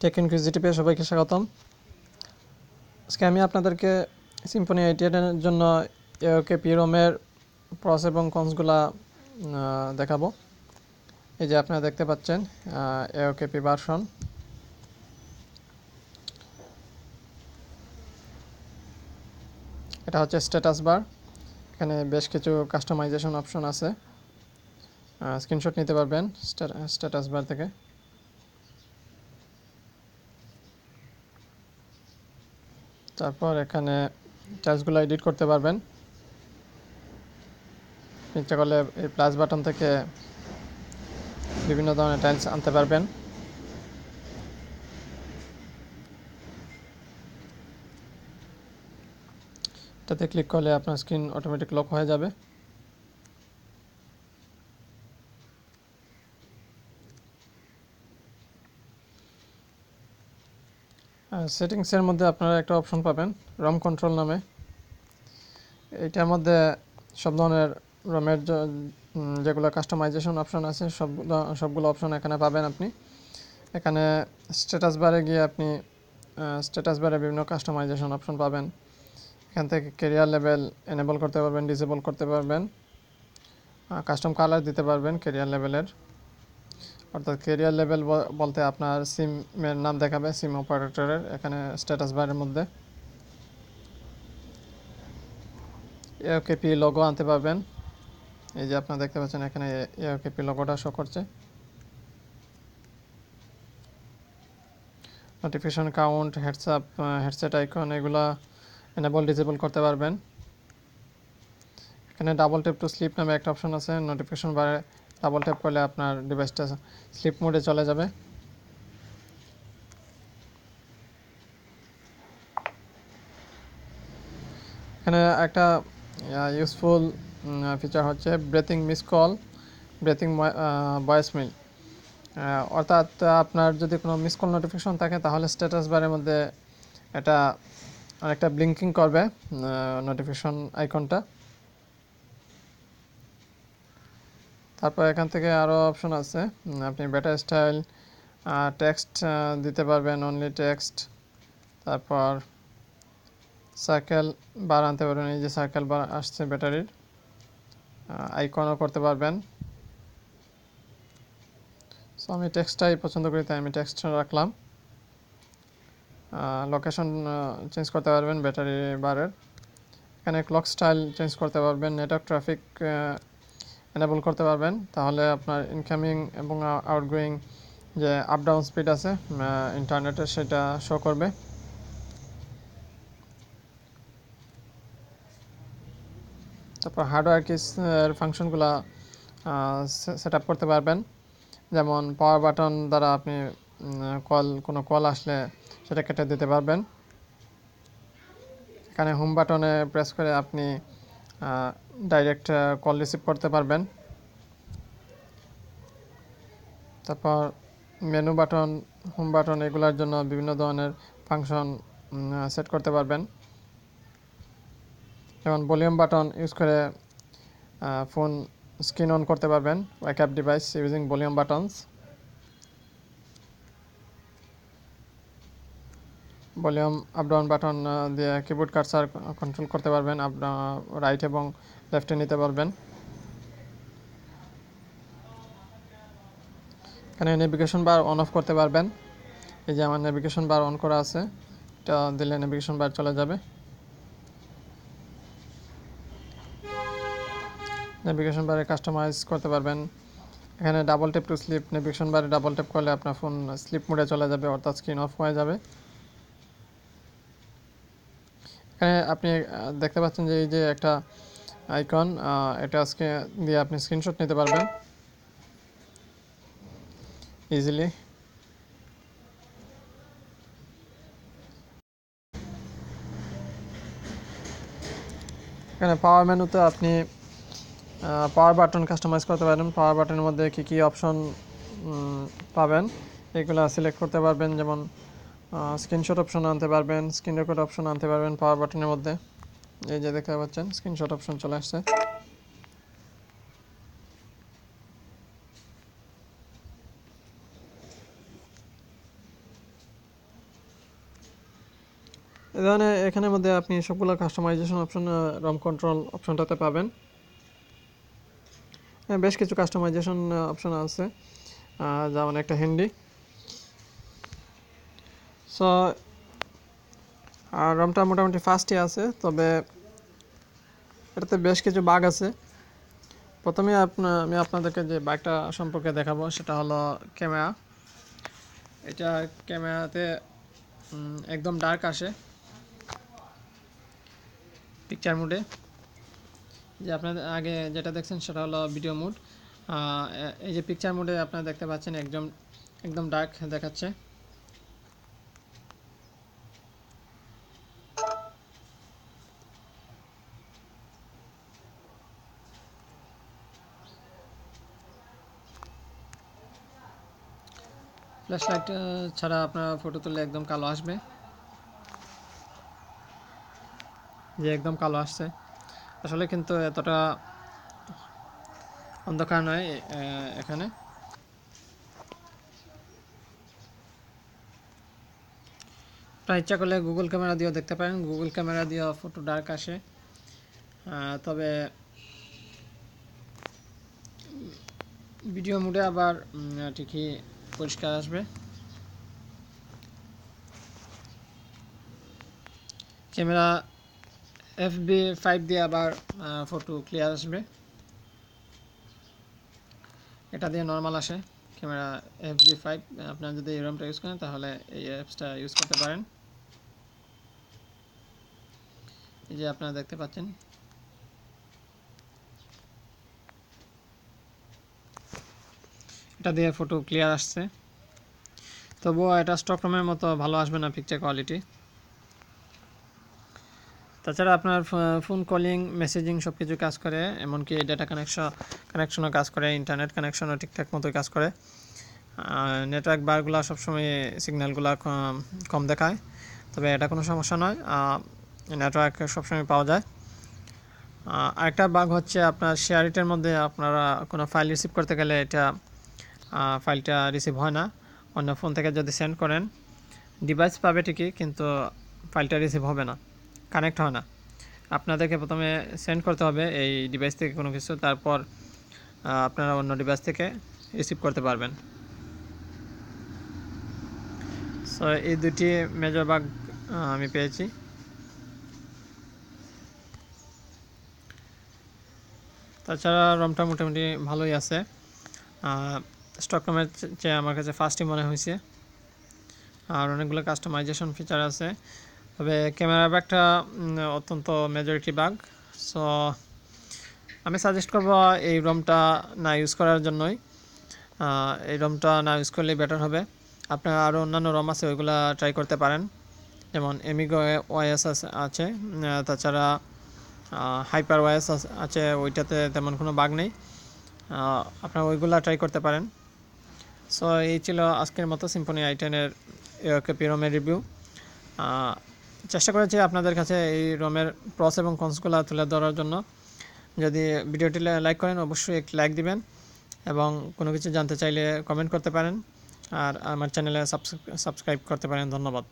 Take ইনকুইজিটিভে সবাইকে স্বাগতম। আজকে আমি আপনাদেরকে সিম্ফনি এইটিএর জন্য এওকে পিরোমের প্রস এবং কনসগুলা দেখাবো। এই যে আপনারা দেখতে পাচ্ছেন এওকে পি ভার্সন এটা হচ্ছে স্ট্যাটাস বার এখানে বেশ কিছু কাস্টমাইজেশন অপশন আছে। স্ক্রিনশট নিতে পারবেন স্ট্যাটাস বার থেকে। তারপর এখানে টাচগুলো এডিট করতে পারবেন। ইচ্ছা করলে এই প্লাস বাটন থেকে বিভিন্ন ধরনের টাইলস আনতে পারবেন। এটাতে ক্লিক করলে আপনার স্ক্রিন অটোমেটিক লক হয়ে যাবে। সেটিংসের মধ্যে আপনারা একটা অপশন পাবেন রম কন্ট্রোল নামে। এইটার মধ্যে সব ধরনের রমের যেগুলো কাস্টমাইজেশন অপশন আছে সবগুলো সবগুলো অপশন এখানে পাবেন আপনি। এখানে স্ট্যাটাস বারে গিয়ে আপনি স্ট্যাটাস বারে বিভিন্ন কাস্টমাইজেশন অপশন পাবেন। এখান থেকে কেরিয়ার লেভেল এনেবল করতে পারবেন ডিসেবল করতে পারবেন। কাস্টম কালার দিতে পারবেন কেরিয়ার লেভেলের অর্থাৎ কেরিয়ার লেভেল বলতে আপনার সিমের নাম দেখাবে সিম অপারেটরের এখানে স্ট্যাটাস বারের মধ্যে। এওকেপি লগো আনতে পারবেন। এই যে আপনারা দেখতে পাচ্ছেন এখানে এওকেপি লোগোটা শো করছে। Notification count heads up headset icon এগুলা এনেবল ডিসেবল করতে পারবেন। এখানে ডাবল টেপ টু স্লিপ নামে একটা অপশন আছে নোটিফিকেশন বারে ডাবল ট্যাপ করলে আপনার ডিভাইসটা স্লিপ মোডে চলে যাবে। এখানে একটা ইউজফুল ফিচার হচ্ছে breathing miss call breathing voice mail অর্থাৎ আপনার যদি কোনো মিস কল নোটিফিকেশন থাকে তাহলে স্ট্যাটাস বারের মধ্যে এটা অনেকটা ব্লিঙ্কিং করবে নোটিফিকেশন আইকনটা তারপর এখান থেকে আরও অপশন আছে। আপনি বেটার স্টাইল টেক্সট দিতে পারবেন অনলি টেক্সট তারপর সার্কেল বার আনতে পারবেন, এই যে সার্কেল বার আসছে ব্যাটারির আইকনও করতে পারবেন। সো আমি টেক্সটটাই পছন্দ করি, তাই আমি টেক্সট রাখলাম। লোকেশন চেঞ্জ করতে পারবেন ব্যাটারি বারের এখানে ক্লক স্টাইল চেঞ্জ করতে পারবেন নেটওয়ার্ক ট্রাফিক এনেবল করতে পারবেন। তাহলে আপনার ইনকামিং এবং আউটগোয়িং যে আপ ডাউন স্পিড আছে ইন্টারনেটে সেটা শো করবে। তারপর হার্ডওয়্যার কিস এর ফাংশনগুলো সেট আপ করতে পারবেন। যেমন পাওয়ার বাটন দ্বারা আপনি কল কোনো কল আসলে সেটা কেটে দিতে পারবেন। এখানে হোম বাটনে প্রেস করে আপনি ডাইরেক্ট কল রিসিভ করতে পারবেন। তারপর মেনু বাটন হোম বাটন এগুলোর জন্য বিভিন্ন ধরনের ফাংশন সেট করতে পারবেন। যেমন ভলিউম বাটন ইউজ করে ফোন স্ক্রিন অন করতে পারবেন wake up device using volume buttons volume up down button দিয়ে কিবোর্ড কার্সার কন্ট্রোল করতে পারবেন আপ রাইট এবং লেফটে নিতে পারবেন। এখানে নেভিগেশন বার অন অফ করতে পারবেন। এই যে আমার নেভিগেশন বার অন করা আছে, এটা দিলে নেভিগেশন বার চলে যাবে। নেভিগেশন বারে কাস্টমাইজ করতে পারবেন। এখানে double tap to sleep navigation বারে ডাবল টেপ করলে আপনার ফোন স্লিপ মোডে চলে যাবে, অর্থাৎ স্ক্রিন অফ হয়ে যাবে। এখানে আপনি দেখতে পাচ্ছেন যে এই যে একটা আইকন এটা আজকে দিয়ে আপনি স্ক্রিনশট নিতে পারবেন। ইজিলি এখানে পাওয়ার মেনুতে আপনি পাওয়ার বাটন কাস্টমাইজ করতে পারেন। পাওয়ার বাটনের মধ্যে কী কী অপশন পাবেন, এগুলো সিলেক্ট করতে পারবেন। যেমন স্ক্রিনশট অপশন আনতে পারবেন স্ক্রিন রেকর্ড অপশন আনতে পারবেন পাওয়ার বাটনের মধ্যে। এই যে দেখতে পাচ্ছেন স্ক্রিনশট অপশন চলে আসছে। ধরনের এখানের মধ্যে আপনি সবগুলো কাস্টমাইজেশন অপশন রম কন্ট্রোল অপশনটাতে পাবেন। বেশ কিছু কাস্টমাইজেশন অপশন আছে। আহ, যা অনেকটা হ্যান্ডি সো আর রমটা মোটামুটি ফাস্টই আছে, তবে এটাতে বেশ কিছু বাঘ আছে। প্রথমে আপনা, আমি আপনাদেরকে যে বাইকটা সম্পর্কে দেখাবো, সেটা হলো ক্যামেরা। এটা ক্যামেরাতে একদম ডার্ক আসে পিকচার মুডে যে আপনাদের আগে যেটা দেখছেন, সেটা হলো ভিডিও মুড এই যে পিকচার মুডে আপনারা দেখতে পাচ্ছেন, একদম একদম ডার্ক দেখাচ্ছে। ফ্ল্যাশ লাইট ছাড়া আপনার ফটো তুললে একদম কালো আসবে। যে একদম কালো আসছে। আসলে কিন্তু এতটা অন্ধকার নয় এখানে। আপনার ইচ্ছা করলে গুগল ক্যামেরা দিয়েও দেখতে পারেন। গুগল ক্যামেরা দিয়েও ফটো ডার্ক আসে। তবে ভিডিও মুডে আবার ঠিকই পরিষ্কার আসবে ক্যামেরা এফ বি ফাইভ দিয়ে আবার ফটো ক্লিয়ার আসবে এটা দিয়ে নর্মাল আসে ক্যামেরা এফ বি ফাইভ আপনারা যদি এই রমটা ইউজ করেন তাহলে এই অ্যাপসটা ইউজ করতে পারেন এই যে আপনারা দেখতে পাচ্ছেন এটা দিয়ে ফটো ক্লিয়ার আসছে। তবুও এটা স্টক রুমের মতো ভালো আসবে না পিকচার কোয়ালিটি তাছাড়া আপনার ফোন কলিং মেসেজিং সব কিছু কাজ করে, এমনকি ডেটা কানেকশন কানেকশনও কাজ করে ইন্টারনেট কানেকশনও ঠিকঠাক মতোই কাজ করে। নেটওয়ার্ক বারগুলো সবসময় সিগন্যালগুলো কম দেখায়, তবে এটা কোনো সমস্যা নয়। নেটওয়ার্ক সবসময় পাওয়া যায়। আরেকটা বাগ হচ্ছে আপনার শেয়ারিটের মধ্যে আপনারা কোনো ফাইল রিসিভ করতে গেলে এটা ফাইলটা রিসিভ হয় না। অন্য ফোন থেকে যদি সেন্ড করেন ডিভাইস পাবে ঠিকই, কিন্তু ফাইলটা রিসিভ হবে না কানেক্ট হয় না। আপনাদেরকে প্রথমে সেন্ড করতে হবে এই ডিভাইস থেকে কোনো কিছু, তারপর আপনারা অন্য ডিভাইস থেকে রিসিভ করতে পারবেন। সো এই দুটি মেজর বাগ আমি পেয়েছি। তাছাড়া রমটা মোটামুটি ভালোই আছে। স্টক রমের চেয়ে আমার কাছে ফার্স্টই মনে হয়েছে। আর অনেকগুলো কাস্টমাইজেশন ফিচার আছে। তবে ক্যামেরা ব্যাগটা অত্যন্ত মেজরিটি বাগ সো আমি সাজেস্ট করব এই রমটা না ইউজ করার জন্যই। এই রমটা না ইউজ করলেই বেটার হবে। আপনার আরও অন্যান্য রম আছে, ওইগুলা ট্রাই করতে পারেন। যেমন এমিগো ওয়াইএস আছে তাছাড়া হাইপার ওয়াইএস আছে, ওইটাতে তেমন কোনো বাগ নেই। আপনারা ওইগুলা ট্রাই করতে পারেন। সো এই ছিল আজকের মতো সিম্পনি আই টেনের পি রোমের রিভিউ চেষ্টা করেছি আপনাদের কাছে এই রোমের প্রস এবং কনসগুলো তুলে ধরার জন্য। যদি ভিডিওটি লাইক করেন, অবশ্যই একটি লাইক দিবেন এবং কোনো কিছু জানতে চাইলে কমেন্ট করতে পারেন। আর আমার চ্যানেলে সাবস্ক্রাইব করতে পারেন। ধন্যবাদ।